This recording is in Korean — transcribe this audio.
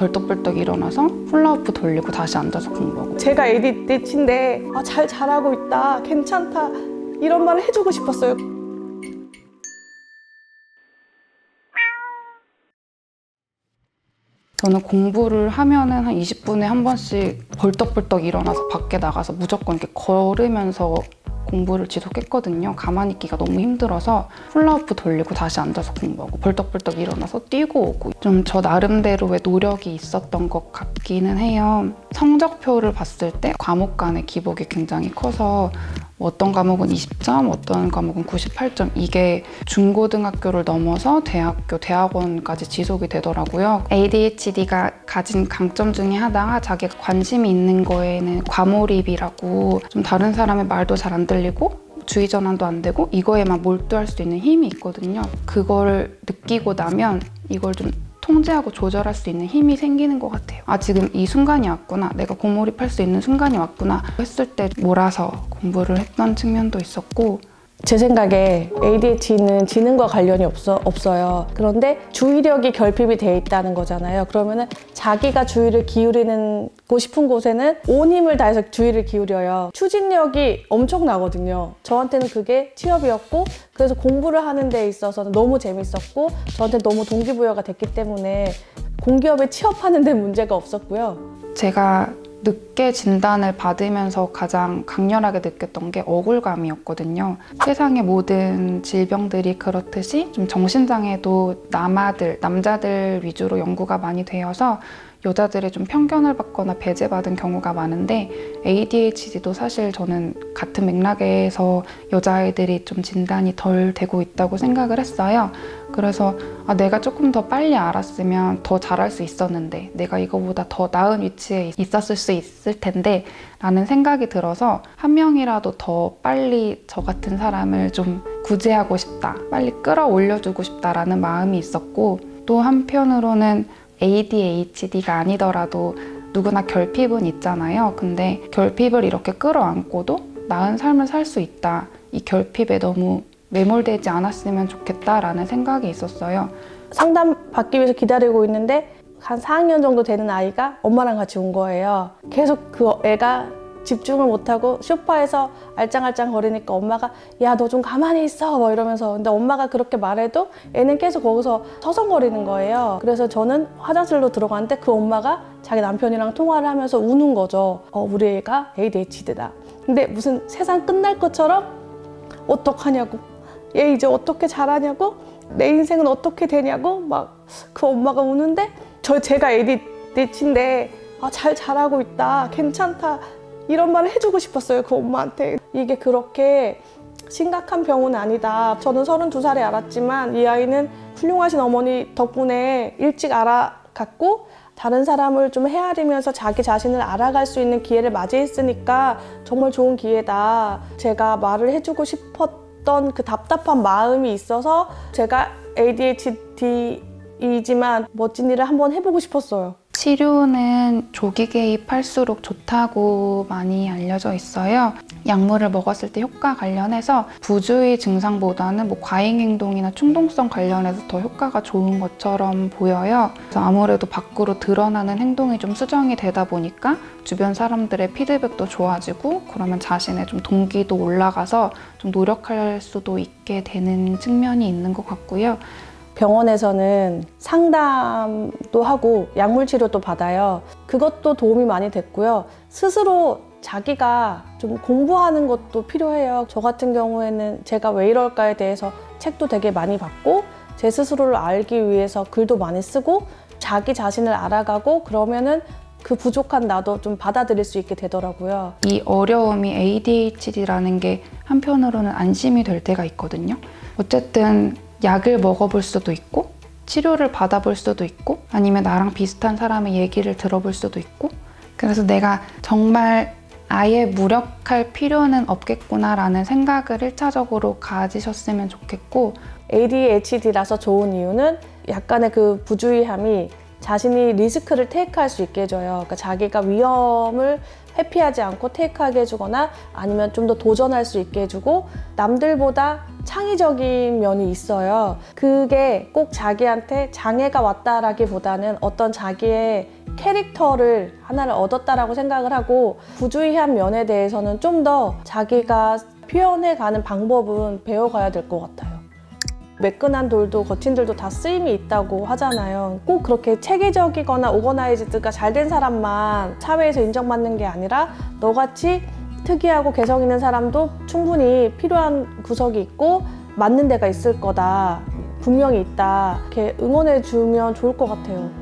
벌떡벌떡 일어나서 훌라후프 돌리고 다시 앉아서 공부하고 제가 ADHD인데 아, 잘 잘하고 있다, 괜찮다 이런 말을 해주고 싶었어요. 저는 공부를 하면은 한 20분에 한 번씩 벌떡벌떡 일어나서 밖에 나가서 무조건 이렇게 걸으면서 공부를 지속했거든요. 가만히 있기가 너무 힘들어서 훌라후프 돌리고 다시 앉아서 공부하고 벌떡벌떡 일어나서 뛰고 오고 좀 저 나름대로의 노력이 있었던 것 같기는 해요. 성적표를 봤을 때 과목 간의 기복이 굉장히 커서 뭐 어떤 과목은 20점, 어떤 과목은 98점 이게 중고등학교를 넘어서 대학교, 대학원까지 지속이 되더라고요. ADHD가 가진 강점 중에 하나가 자기가 관심이 있는 거에는 과몰입이라고 좀 다른 사람의 말도 잘 안 들리고 주의 전환도 안 되고 이거에만 몰두할 수 있는 힘이 있거든요. 그걸 느끼고 나면 이걸 좀 통제하고 조절할 수 있는 힘이 생기는 것 같아요. 아, 지금 이 순간이 왔구나. 내가 고몰입할 수 있는 순간이 왔구나. 했을 때 몰아서 공부를 했던 측면도 있었고, 제 생각에 ADHD는 지능과 관련이 없어, 없어요. 그런데 주의력이 결핍이 돼 있다는 거잖아요. 그러면은 자기가 주의를 기울이고 싶은 곳에는 온 힘을 다해서 주의를 기울여요. 추진력이 엄청나거든요. 저한테는 그게 취업이었고, 그래서 공부를 하는 데 있어서는 너무 재밌었고, 저한테 너무 동기부여가 됐기 때문에 공기업에 취업하는 데 문제가 없었고요. 제가 늦게 진단을 받으면서 가장 강렬하게 느꼈던 게 억울감이었거든요. 세상의 모든 질병들이 그렇듯이 좀 정신장애도 남아들, 남자들 위주로 연구가 많이 되어서 여자들이 좀 편견을 받거나 배제받은 경우가 많은데 ADHD도 사실 저는 같은 맥락에서 여자아이들이 좀 진단이 덜 되고 있다고 생각을 했어요. 그래서 아, 내가 조금 더 빨리 알았으면 더 잘할 수 있었는데 내가 이거보다 더 나은 위치에 있었을 수 있을 텐데 라는 생각이 들어서 한 명이라도 더 빨리 저 같은 사람을 좀 구제하고 싶다 빨리 끌어올려주고 싶다라는 마음이 있었고 또 한편으로는 ADHD가 아니더라도 누구나 결핍은 있잖아요. 근데 결핍을 이렇게 끌어안고도 나은 삶을 살 수 있다. 이 결핍에 너무 매몰되지 않았으면 좋겠다라는 생각이 있었어요. 상담 받기 위해서 기다리고 있는데 한 4학년 정도 되는 아이가 엄마랑 같이 온 거예요. 계속 그 애가 집중을 못하고 소파에서 알짱알짱 거리니까 엄마가 야 너 좀 가만히 있어. 뭐 이러면서. 근데 엄마가 그렇게 말해도 애는 계속 거기서 서성거리는 거예요. 그래서 저는 화장실로 들어갔는데 그 엄마가 자기 남편이랑 통화를 하면서 우는 거죠 어 우리 애가 ADHD다. 근데 무슨 세상 끝날 것처럼 어떡하냐고. 얘 이제 어떻게 잘하냐고. 내 인생은 어떻게 되냐고 막 그 엄마가 우는데 저 제가 ADHD인데 아, 잘 자라고 있다. 괜찮다 이런 말을 해주고 싶었어요 그 엄마한테. 이게 그렇게 심각한 병은 아니다. 저는 32살에 알았지만 이 아이는 훌륭하신 어머니 덕분에 일찍 알아갔고 다른 사람을 좀 헤아리면서 자기 자신을 알아갈 수 있는 기회를 맞이했으니까 정말 좋은 기회다. 제가 말을 해주고 싶었던 그 답답한 마음이 있어서 제가 ADHD이지만 멋진 일을 한번 해보고 싶었어요 치료는 조기 개입할수록 좋다고 많이 알려져 있어요. 약물을 먹었을 때 효과 관련해서 부주의 증상보다는 뭐 과잉 행동이나 충동성 관련해서 더 효과가 좋은 것처럼 보여요. 그래서 아무래도 밖으로 드러나는 행동이 좀 수정이 되다 보니까 주변 사람들의 피드백도 좋아지고 그러면 자신의 좀 동기도 올라가서 좀 노력할 수도 있게 되는 측면이 있는 것 같고요. 병원에서는 상담도 하고 약물 치료도 받아요. 그것도 도움이 많이 됐고요. 스스로 자기가 좀 공부하는 것도 필요해요. 저 같은 경우에는 제가 왜 이럴까에 대해서 책도 되게 많이 받고 제 스스로를 알기 위해서 글도 많이 쓰고 자기 자신을 알아가고 그러면은 그 부족한 나도 좀 받아들일 수 있게 되더라고요. 이 어려움이 ADHD라는 게 한편으로는 안심이 될 때가 있거든요. 어쨌든 약을 먹어볼 수도 있고 치료를 받아볼 수도 있고 아니면 나랑 비슷한 사람의 얘기를 들어볼 수도 있고 그래서 내가 정말 아예 무력할 필요는 없겠구나라는 생각을 1차적으로 가지셨으면 좋겠고 ADHD라서 좋은 이유는 약간의 그 부주의함이 자신이 리스크를 테이크할 수 있게 해줘요. 그러니까 자기가 위험을 회피하지 않고 테이크하게 해주거나 아니면 좀 더 도전할 수 있게 해주고 남들보다 창의적인 면이 있어요. 그게 꼭 자기한테 장애가 왔다라기보다는 어떤 자기의 캐릭터를 하나를 얻었다라고 생각을 하고 부주의한 면에 대해서는 좀 더 자기가 표현해가는 방법은 배워가야 될 것 같아요. 매끈한 돌도 거친 돌도 다 쓰임이 있다고 하잖아요. 꼭 그렇게 체계적이거나 오거나이즈드가 잘 된 사람만 사회에서 인정받는 게 아니라 너같이 특이하고 개성 있는 사람도 충분히 필요한 구석이 있고 맞는 데가 있을 거다. 분명히 있다. 이렇게 응원해 주면 좋을 것 같아요.